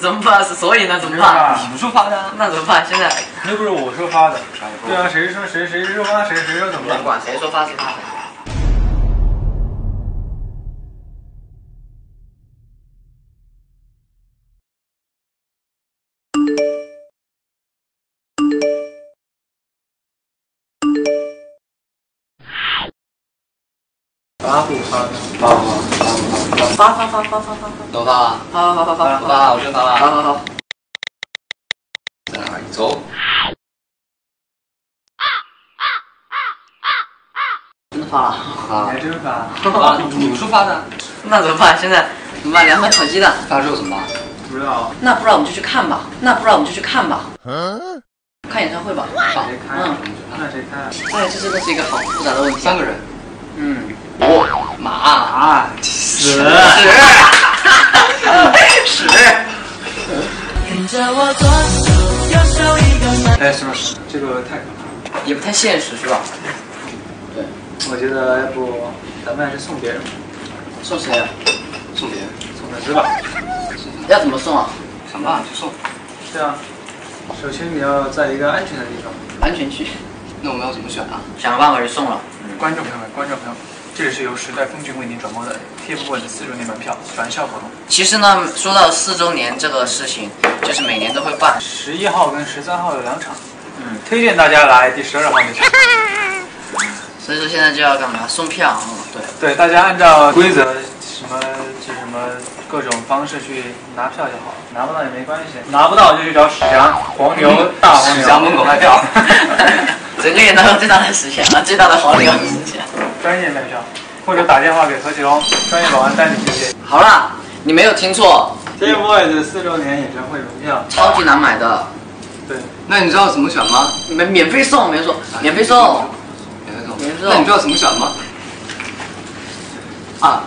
怎么办？所以呢怎么办你们说发的啊，那怎么办？现在又不是我说发的。对啊，谁说谁谁说发谁谁说怎么办？不管谁说发谁发的。发不发的？发发发发发发发发都发了，发发发发发发，我先发了，发发。在哪里？走。真的发了，你还真发？发了，你们说发的，那怎么办？现在怎么办？两盘炒鸡蛋。发之后怎么办？不知道。那不然我们就去看吧。那不然我们就去看吧。嗯看演唱会吧。嗯那谁看？哎，这真的是一个好复杂的问题。三个人，嗯，我马啊！死！屎。哎，什么？这个太可怕了。也不太现实是吧？对，我觉得要不咱们还是送别人吧，送谁啊？送别人，送粉丝吧。要怎么送啊？想办法去送。对啊，首先你要在一个安全的地方。安全区。那我们要怎么选啊？想个办法就送了。观众朋友们，观众朋友们，这里是由时代峰峻为您转播的 TFBOYS 四周年门票转校活动，其实呢，说到四周年这个事情，就是每年都会办。十一号跟十三号有两场，嗯，推荐大家来第十二号那场。所以说现在就要干嘛？送票。嗯，对。对，大家按照规则什么就什么各种方式去拿票就好了，拿不到也没关系，拿不到就去找史强、黄牛、大黄牛。史强门口卖票。整个演唱会最大的事情啊，最大的黄牛事情。专业卖票，或者打电话给何启龙，专业保安带你去接。好啦，你没有听错，TFBOYS 四周年演唱会门票，超级难买的，对，那你知道怎么选吗？免免费送，没错，免费送。免费送免费送那你知道怎么选吗？啊，